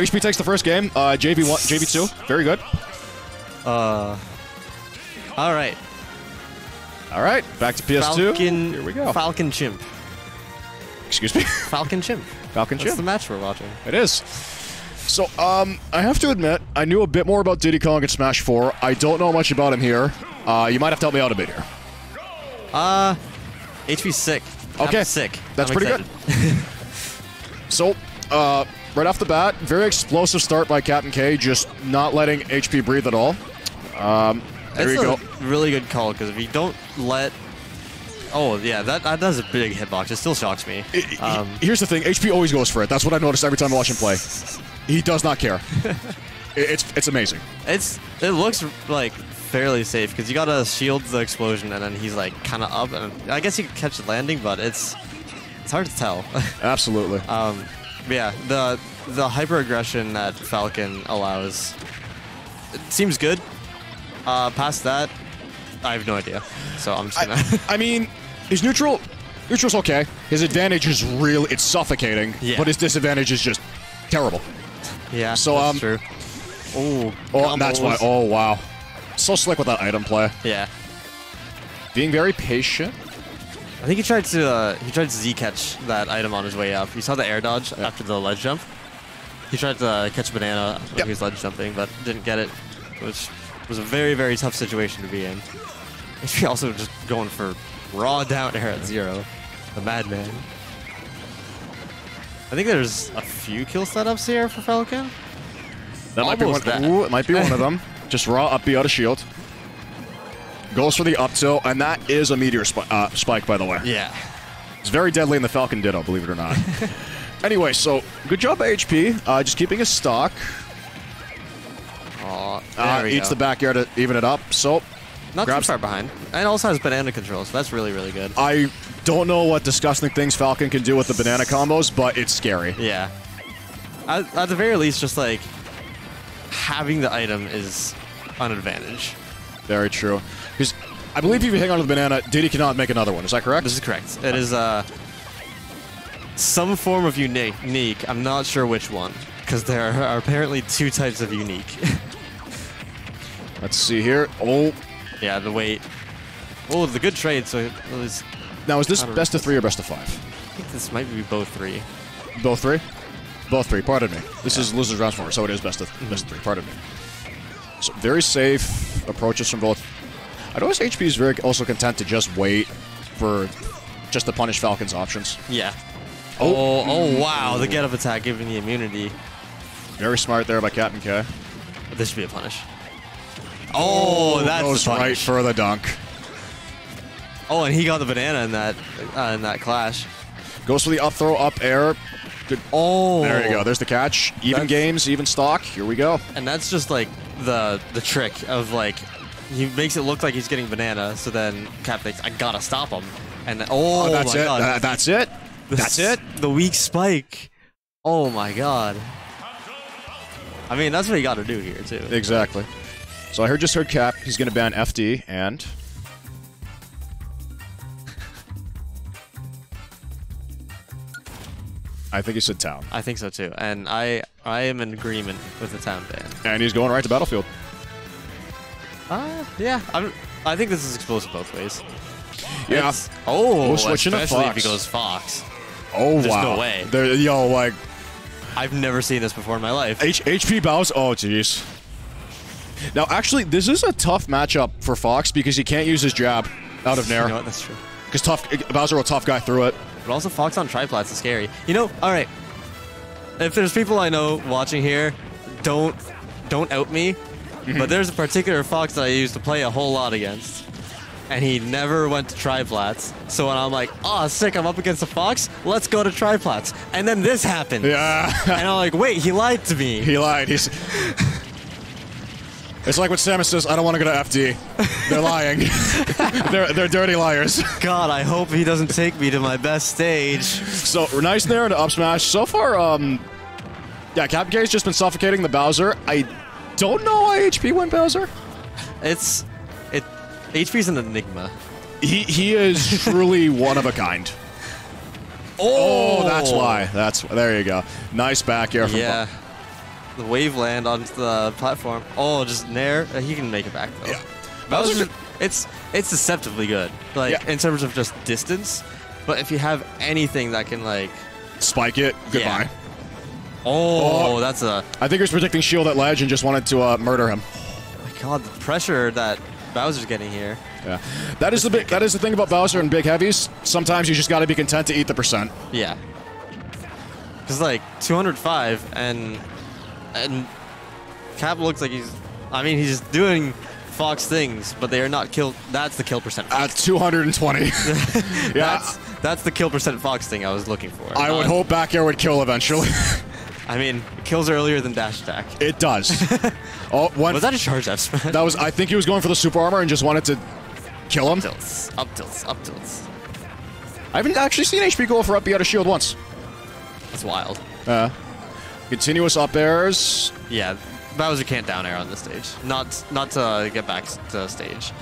HP takes the first game. Uh, JV one, JV two, very good. Uh. All right. All right, back to PS2. Falcon. Here we go. Falcon Chimp. Excuse me, Falcon Chimp. Falcon That's Chip. the match we're watching. It is. So, um, I have to admit, I knew a bit more about Diddy Kong in Smash 4. I don't know much about him here. Uh, you might have to help me out a bit here. Uh, HP sick. I'm Okay. sick. That's I'm pretty excited. So, uh, right off the bat, very explosive start by Captain K, just not letting HP breathe at all. Um, there It's you go. really good call because if you don't let. Oh yeah, that that does a big hitbox. It still shocks me. Um, Here's the thing: HP always goes for it. That's what I noticed every time I watch him play. He does not care. It's it's amazing. It's it looks like fairly safe because you gotta shield the explosion and then he's like kind of up and I guess you can catch the landing, but it's it's hard to tell. Absolutely. um, yeah, the the hyper aggression that Falcon allows it seems good. Uh, past that, I have no idea. So I'm just gonna. I, I mean, his neutral, neutral's okay. His advantage is real. It's suffocating. Yeah. But his disadvantage is just terrible. yeah. So, that's um, true. Oh, Oh, that's why. Oh, wow. So slick with that item play. Yeah. Being very patient. I think he tried to uh, he tried to Z catch that item on his way up. You saw the air dodge after the ledge jump. He tried to uh, catch banana when Yep. he was ledge jumping, but didn't get it, which was a very very tough situation to be in. He also just going for raw down air at zero, the madman. I think there's a few kill setups here for Falcon. That might be one. Almost that. Ooh, it might be one of them. Just raw up B out of shield. Goes for the up tilt, and that is a meteor spi- uh, spike, by the way. Yeah. It's very deadly in the Falcon Ditto, believe it or not. anyway, so good job by HP. Uh, just keeping his stock. Aw, there Uh, eats go. the backyard to even it up. So Not grabs- too far behind, and also has banana control, so that's really really good. I don't know what disgusting things Falcon can do with the banana combos, but it's scary. Yeah. At, at the very least, just like having the item is an advantage. Very true. Because I believe if you hang on to the banana, Diddy cannot make another one. Is that correct? This is correct. It is uh, some form of unique. I'm not sure which one, because there are apparently two types of unique. Let's see here. Oh, yeah, the weight. Oh, the good trade. So it was, now is this best of three or best of five? I think this might be both three. Both three? Both three, pardon me. This is losers round so it is best of best of three, pardon me. So very safe approaches from both. I notice HP is very also content to just wait for just to punish Falcon's options. Yeah. Oh, oh, wow! The get up attack giving the immunity. Very smart there by Captain K. This should be a punish. Oh, that's goes right for the dunk. Oh, and he got the banana in that uh, in that clash. Goes for the up throw, up air. Good. Oh, There you go. There's the catch. Even That's- games, even stock. Here we go. And that's just like the the trick of like he makes it look like he's getting banana, so then Cap thinks I gotta stop him. And then, oh, Oh, that's my it. god, That- that's it. The That's it. The weak spike. Oh my god. I mean, that's what he gotta do here too. Exactly. So I heard just heard Cap. He's going to ban FD and I think he said town. I think so too, and I I am in agreement with the town ban. And he's going right to battlefield. Uh, yeah, I'm, I think this is explosive both ways. Yeah. It's- oh, Oh, switching to especially if Fox. he goes Fox. Oh There's wow. no way. There, yo, like I've never seen this before in my life. H- HP bows. Oh jeez. Now actually, this is a tough matchup for Fox because he can't use his jab out of You know what? That's true. because tough Bowser will tough guy through it. But also Fox on triplats is scary. You know, all right. If there's people I know watching here, don't don't out me. But mhm. there's a particular Fox that I used to play a whole lot against. And he never went to triplats. So when I'm like, oh sick, I'm up against a Fox, let's go to triplats. And then this happened. Yeah. And I'm like, wait, he lied to me. He lied. He's. It's like when Samus says, "I don't want to go to FD." They're lying. they're they're dirty liars. God, I hope he doesn't take me to my best stage. So nice there into up smash. So far, um, yeah, Captain K's just been suffocating the Bowser. I don't know why HP went Bowser. It's it HP's an enigma. He he is truly one of a kind. Oh, that's why. That's there you go. Nice back air from. Yeah. The wave land onto the platform. Oh, just nair. Uh, he can make it back though. Yeah. Bowser, it's it's deceptively good. Like Yeah. in terms of just distance, but if you have anything that can like, Spike it. Goodbye. oh, Oh. that's a I think he was predicting shield at ledge and just wanted to uh, murder him. oh my god, the pressure that Bowser's getting here. Yeah, that is the big. That is the thing about Bowser and big heavies. Sometimes you just got to be content to eat the percent. Yeah. Cause like 205 and and Cap looks like he's. I mean, he's doing Fox things, but they are not kill. That's the kill percent. At 220. yeah, That's that's the kill percent Fox thing I was looking for. I would hope back air would kill eventually. I mean, it kills earlier than dash attack. it does. oh, one. Was that a charge F smash? that was. I think he was going for the super armor and just wanted to kill him. Up tilts, up tilts, up tilts. I haven't actually seen HP go for up B out of shield once. That's wild. Uh, continuous up airs. Yeah, Bowser can't down air on this stage. Not not to get back to stage.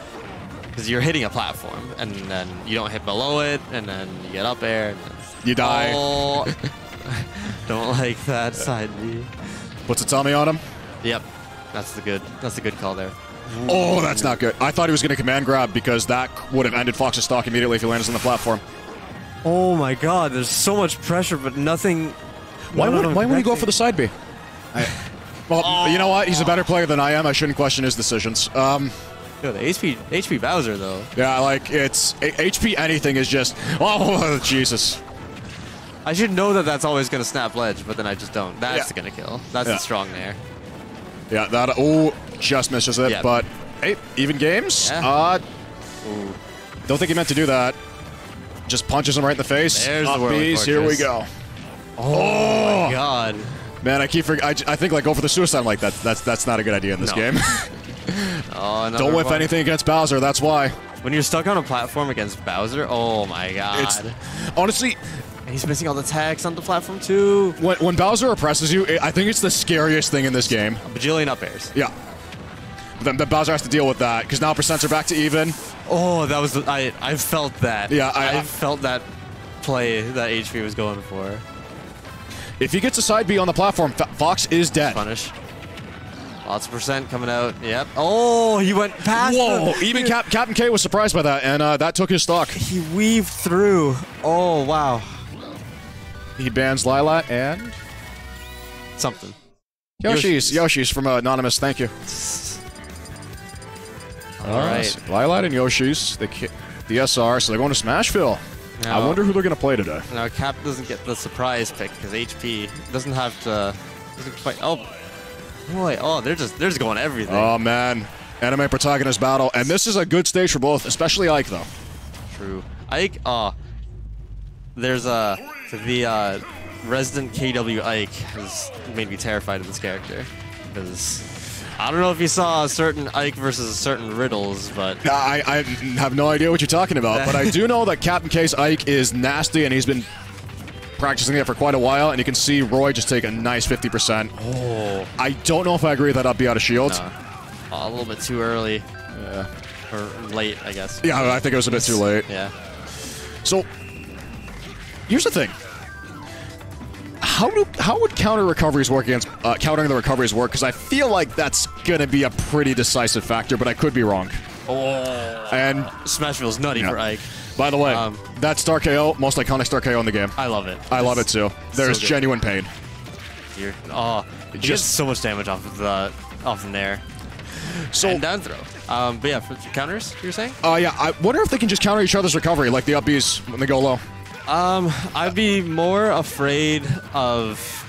Because you're hitting a platform, and then you don't hit below it, and then you get up air, and You die. Oh, don't like that side B. Puts a tummy on him. Yep, that's the good. That's the good call there. Oh, that's not good. I thought he was going to command grab because that would have ended Fox's stock immediately if he lands on the platform. Oh my God! There's so much pressure, but nothing. Why would, why would he go for the side B? well, you know what? He's a better player than I am. I shouldn't question his decisions. Um, Yo, the HP HP Bowser though. yeah, like it's a- HP. Anything is just oh Jesus. I should know that that's always gonna snap ledge, but then I just don't. That's Yeah. gonna kill. That's Yeah. the strong there. Yeah, that oh just misses it. Yeah. But hey, even games. Yeah. Uh, don't think he meant to do that. Just punches him right in the face. There's the Up whirling Bs, Here we go. Oh, my oh. God. Man, I keep. I, I think like go for the suicide. I'm like that. That's that's not a good idea in this No. game. Oh, don't whiff one. anything against Bowser. That's why. When you're stuck on a platform against Bowser, oh my God. It's honestly and he's missing all the attacks on the platform too. when, when Bowser oppresses you, I think it's the scariest thing in this game. A bajillion up airs. Yeah. Then, then Bowser has to deal with that because now percents are back to even. Oh, that was I. I felt that. Yeah, I- I, felt that play that HP was going for. If he gets a side B on the platform, Fox is dead. Punish. Lots of percent coming out. Yep. Oh, he went past. Whoa! the- Even Cap- Captain K was surprised by that, and uh, that took his stock. He weaved through. Oh wow. He bans Lylat and Something. Yoshi's. Yoshi's. From uh, Anonymous. Thank you. All right. Lylat and Yoshi's. The, the SR, so they're going to Smashville. I wonder who they're going to play today. Now Cap doesn't get the surprise pick because HP doesn't have to. Doesn't quite. Oh, boy. Oh, they're just they're just going everything. Oh, man. Anime protagonist battle. And this is a good stage for both, especially Ike, though. True. Ike. Oh, there's a the uh, resident KW Ike has made me terrified of this character because I don't know if you saw a certain Ike versus a certain Riddles, but uh, I, I have no idea what you're talking about, but I do know that Captain K's Ike is nasty, and he's been practicing it for quite a while, and you can see Roy just take a nice 50%. oh, I don't know if I agree with that up be out of shield. no. Oh, a little bit too early Yeah. or late, I guess. yeah, I think it was a bit too late. Yeah. So, here's the thing. How do how would counter recoveries work against uh, countering the recoveries work? Because I feel like that's gonna be a pretty decisive factor, but I could be wrong. Oh. And Smashville's nutty Yeah. for Ike. by the way, Um, that Star KO, most iconic Star KO in the game. I love it. I love it too. There's so genuine pain. You're, oh, Just- gets so much damage off of the off from there. So, and down throw. Um, but yeah, for counters, You're saying? uh, yeah, I wonder if they can just counter each other's recovery, like the up Bs when they go low. Um, I'd be more afraid of.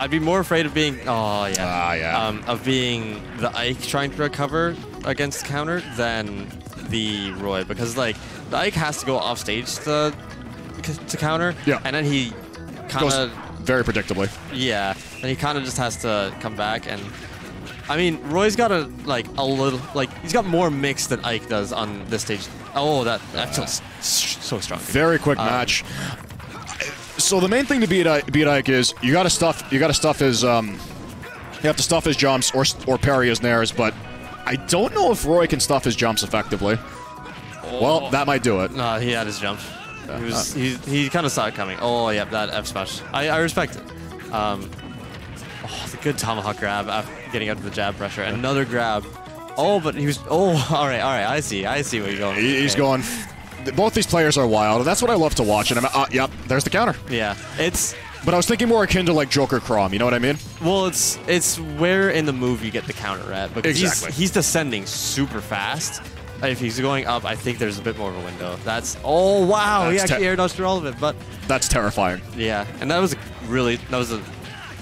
I'd be more afraid of being. Oh yeah. Ah, yeah. Um, of being the Ike trying to recover against counter than the Roy because like the Ike has to go off stage to to counter. Yeah. And then he kind of very predictably. Yeah, and he kind of just has to come back and. I mean, Roy's got a like a little like he's got more mix than Ike does on this stage. Oh, that that feels so strong. Very quick Um, match. So the main thing to beat Ike, beat Ike is you got to stuff you got to stuff his um you have to stuff his jumps or or parry his nairs, but I don't know if Roy can stuff his jumps effectively. Well, that might do it. No, he had his jump. He was he, he kind of saw it coming. Oh, yeah, that F smash. I, I respect it. Um, Oh, a good tomahawk grab after getting out of the jab pressure. Another grab. Oh, but he was. Oh, all right, all right. I see. I see where you're going. He's Okay. going. Both these players are wild, that's what I love to watch. And I'm, uh, yep, there's the counter. Yeah, it's But I was thinking more akin to like Joker Chrom. You know what I mean? well, it's it's where in the move you get the counter at because Exactly. he's he's descending super fast. If he's going up, I think there's a bit more of a window. That's oh wow, he That's actually te- air dodged through all of it. But That's terrifying. yeah, and that was a really that was a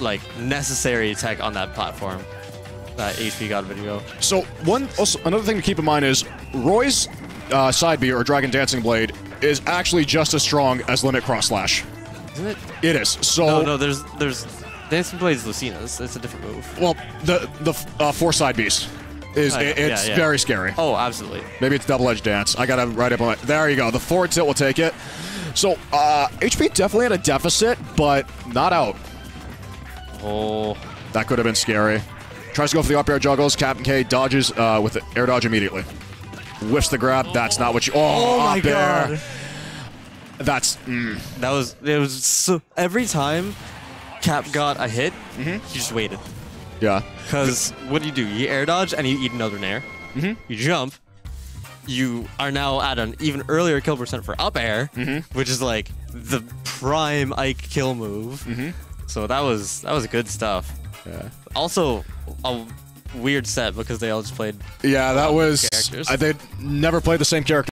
like necessary tech on that platform. That HP God video. So one also another thing to keep in mind is Roy's uh, side B or Dragon Dancing Blade is actually just as strong as Limit Cross Slash. Isn't it? It is. So No, no. There's there's Dancing Blades Lucina's. It's a different move. well, the the uh, four side Bs is Oh, yeah, it- it's yeah, yeah. very scary. Oh, absolutely. Maybe it's double edged dance. I gotta write up on it. There you go. The forward tilt will take it. So uh, HP definitely had a deficit, but not out. Oh, That could have been scary. Tries to go for the up air juggles. Captain K dodges uh, with the air dodge immediately. Whiffs the grab. That's not what you. Oh, oh my up air. god. That's. Mm, That was it was so every time Cap got a hit, he just waited. yeah. Cause what do you do? You air dodge and you eat another nair. Mm-hmm. You jump. You are now at an even earlier kill percent for up air, Mm-hmm. which is like the prime Ike kill move. Mm-hmm. So that was that was good stuff. Yeah. Also, a weird set because they all just played Yeah, that um, was. characters. I, they'd never played the same character.